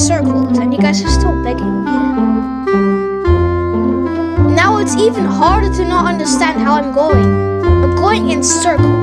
circles, and you guys are still begging me. Now it's even harder to not understand how I'm going. I'm going in circles.